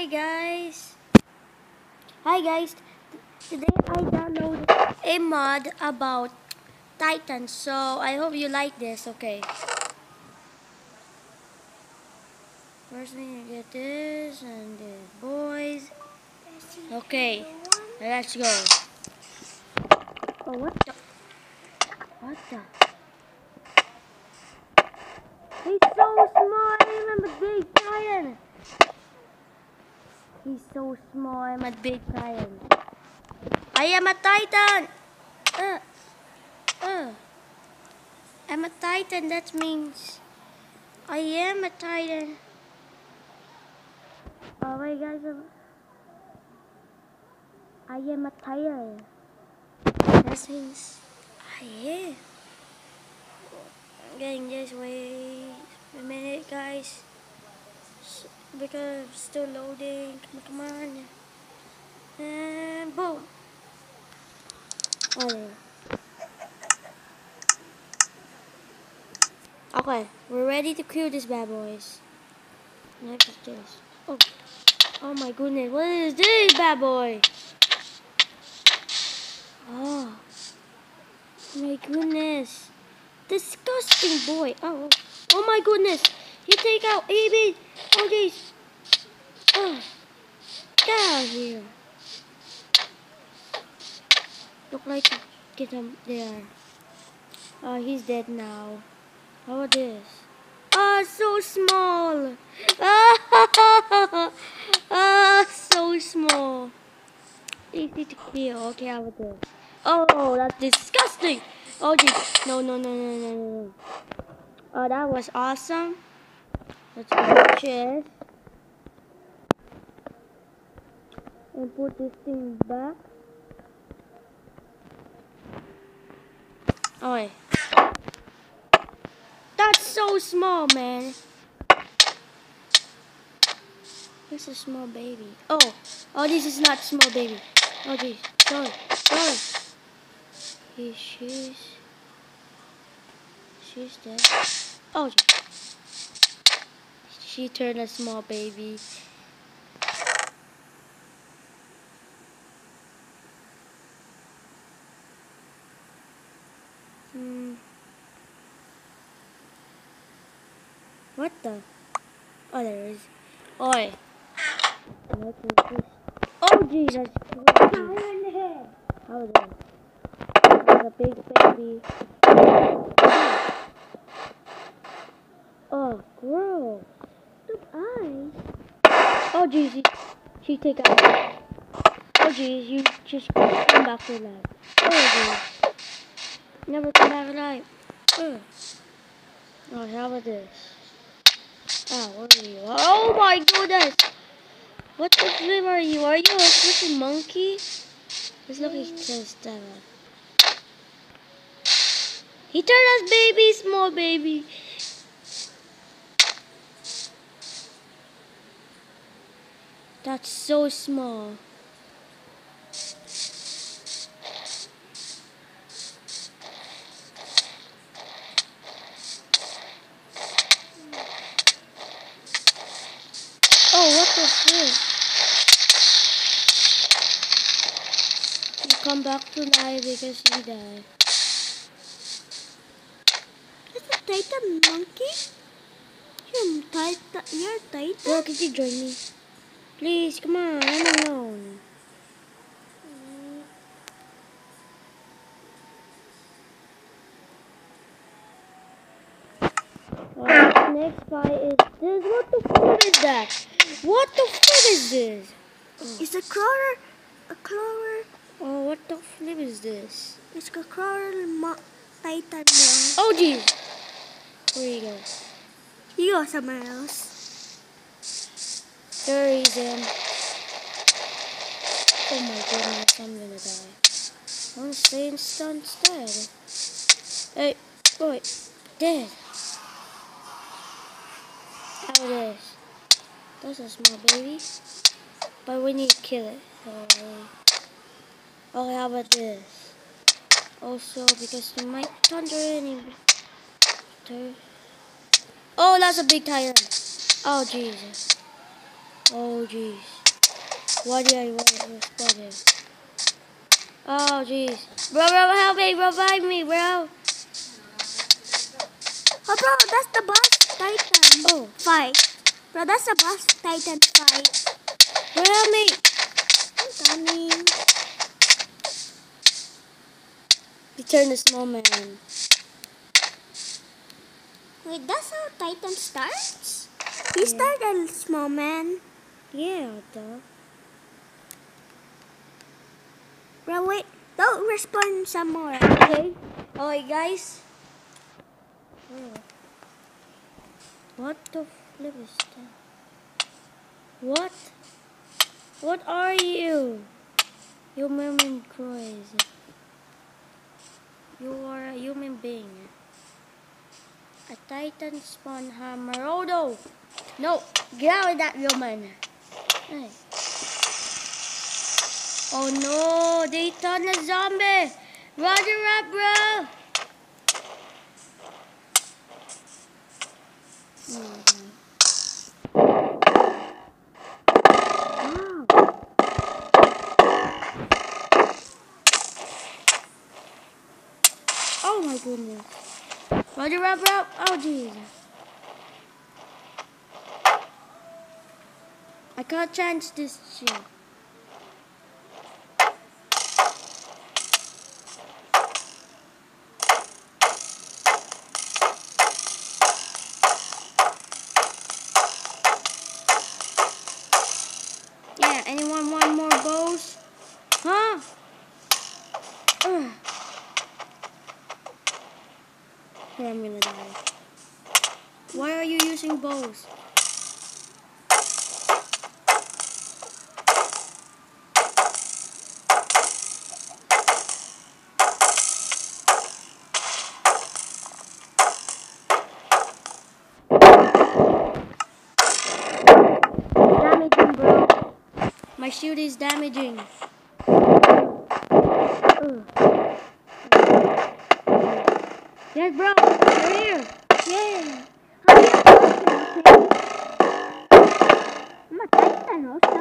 Hi guys. Hi guys. Today I downloaded a mod about Titan. So I hope you like this. Okay. First thing I get this and this boys. Okay. Let's go. Oh what the what the He's so small, I'm a big giant. He's so small, I'm a big giant. I am a titan. Uh, uh. I'm a titan, that means I am a titan. Oh my guys, I'm, I am a titan. That means I am. I'm way. A minute, guys. Because still loading. Come on, come on. And boom. Oh. Okay, we're ready to kill this bad boys. Next is this. Oh, oh my goodness, what is this bad boy? Oh, my goodness, disgusting boy. Oh, oh, my goodness, he take out AB. Oh jeez. Oh, get out of here. Look like get him there. Oh, he's dead now. How about this? Ah, so small. Ah, ah, so small. Easy to kill. Okay, how about this? Oh, that's disgusting. Oh, geez. No, no, no, no, no, no. Oh, that was awesome. Let's go chest. And put this thing back. Oh. That's so small, man. This is a small baby. Oh, oh, this is not small baby. Oh, geez. Sorry, sorry. He, she's, she's dead. Oh. She turned a small baby. Hmm. What the? Oh, there is. Oi. What is this? Oh, Jesus. How is it? A big baby. Oh, gross. Look, eyes. Oh, jeez. She, she take out. Oh, jeez. You just come back to life. Oh, jeez. Never come back alive. Ugh. Oh, how about this? Ah, what are you? Oh my goodness! What the flip are you? Are you a freaking monkey? Let's look at that. He turned us baby, small baby. That's so small. Oh, what the flip? You come back to life because you died. Is a titan monkey? You're titan. You're titan. Bro, could you join me? Please, come on, I'm alone. Next fight is this. What the fuck is that? What the fuck is this? It's a crawler. A crawler. Oh, what the flip is this? It's a crawler mo- titan. Oh, jeez. Where you go? You go somewhere else. There he is. Um. Oh my goodness, I'm gonna die. I wanna stay insta- instead. Hey, boy, dead. How it is? That's a small baby. But we need to kill it. Okay, how about this? Also, because you might thunder any. Oh, that's a big tyrant. Oh, Jesus. Oh jeez. What did I what what did Oh jeez. Bro, bro, help me, revive me, bro. Oh, bro, that's the boss titan. Oh. Fight. Bro, that's the boss titan fight. Bro, help me. I'm coming. Return the snowman. Wait, that's how Titan starts? He Yeah. started small man. Yeah, duh. Bro, wait. Don't respond some more. Okay. Alright, guys. Oh. What the flip is that? What? What are you? You human crazy. You are a human being. A titan spawn hammer. Oh no! No! Get out of that human! Oh no! They turned a zombie! Roger up, bro! Mm. Oh my goodness. Roger up, bro! Oh jeez. I can't change this shit. Yeah, anyone want more bows? Huh? Ugh. Or I'm gonna die. Why are you using bows? Damaging, bro. My shield is damaging. Ugh. Bro. You're here. Yeah. How you okay? I'm a Titan also.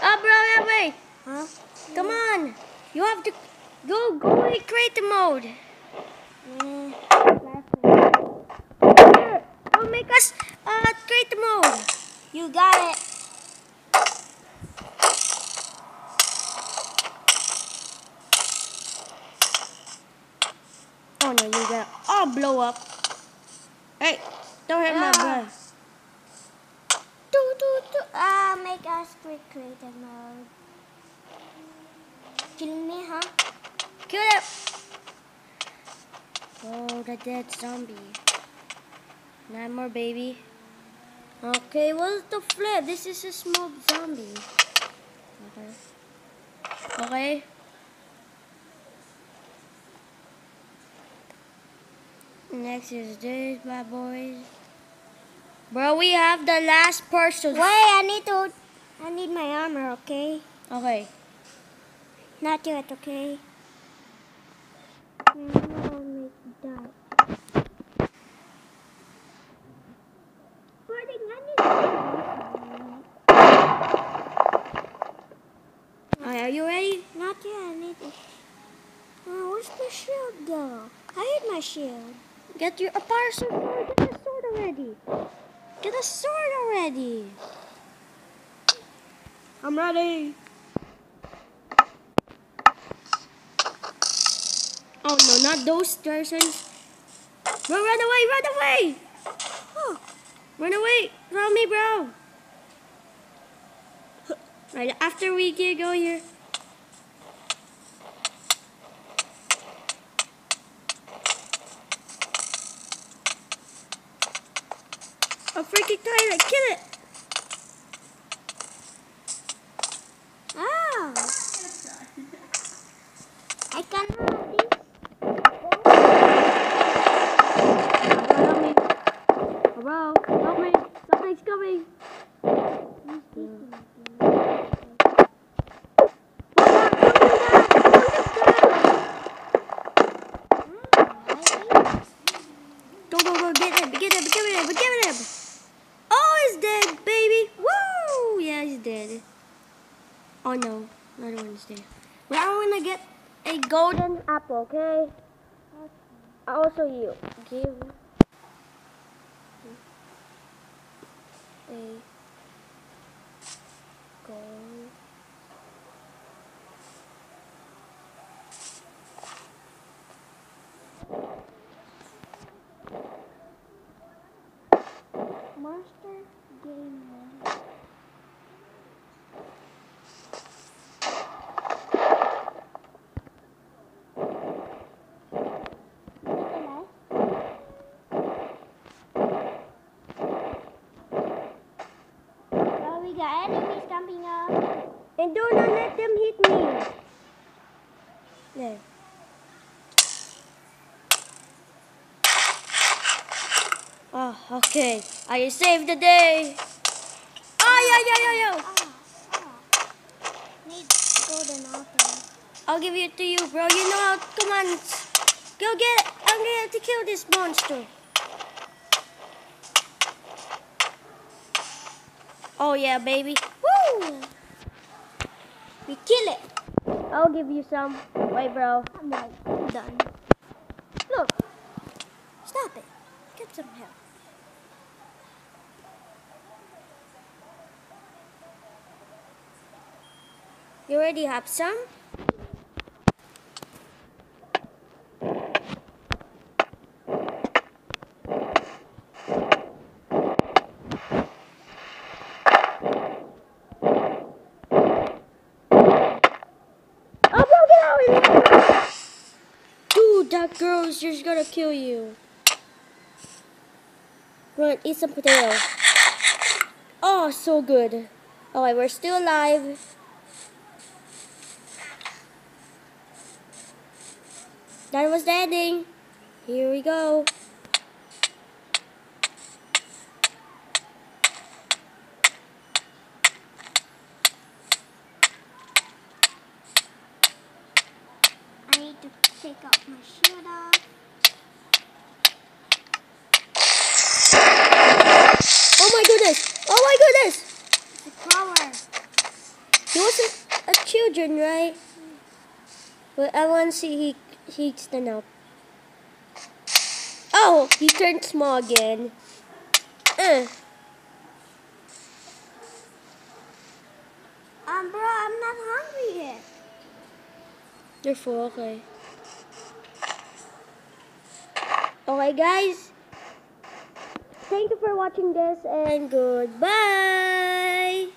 Oh, bro, that way. Huh? Come on. You have to go, go in creative mode. Yeah. Here, Go make us uh, creative mode. You got it. Oh, no, you got all blow up. Hey, don't hurt my Ah. Do, do, do. Ah, make us creative mode. Kill me, huh? Kill it. Oh, the dead zombie. Nine more, baby. Okay, what's the flip? This is a small zombie. Okay. Okay. Next is this, my boys. Bro, we have the last person. Wait, I need to. I need my armor, okay? Okay. Not yet, okay? No, make that. Burning, I need Alright, are you ready? Not yet, I need to. Oh, where's my shield though? I hid my shield. Get your a power sword. Get a sword already. Get a sword already. I'm ready. Oh no, not those persons. Bro, run away, run away! Run away from me, bro. Right after we get go here. A freaking tyrant, kill it! ah. I cannot. This. Help me. Bro, help me. Something's coming. Go, go, go, get him, get him, get him, get him. Oh no, another one's there. Well, I'm gonna get a apple, okay? Also, you give a gold. Monster Game Mode. Hello? Oh, we got enemies jumping up. And do not let them hit me. There. Oh, okay. I saved the day. Oh, yeah, yeah, yeah, yeah. Ah, ah. Need golden apple. I'll give it to you, bro. You know how. Come on. Go get it. I'm gonna have to kill this monster. Oh, yeah, baby. Woo! We kill it. I'll give you some. Wait, bro. I'm like, done. Look. Stop it. Get some help. You already have some? That girl is just gonna kill you. Run, eat some potato. Oh, so good. Alright, we're still alive. That was the ending. Here we go. I need take my shirt off. Oh my goodness! Oh my goodness! The crawler. He wasn't a children, right? But I want to see he he stand up. Oh, he turned small again. Uh, Um, bro, I'm not hungry yet. you're full, okay. Okay, guys. Thank you for watching this and goodbye.